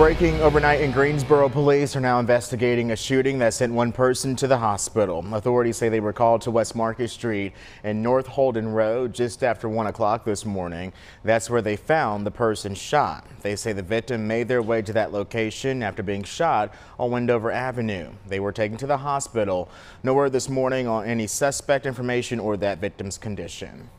Breaking overnight in Greensboro, police are now investigating a shooting that sent one person to the hospital. Authorities say they were called to West Market Street and North Holden Road just after 1 o'clock this morning. That's where they found the person shot. They say the victim made their way to that location after being shot on Wendover Avenue. They were taken to the hospital. No word this morning on any suspect information or that victim's condition.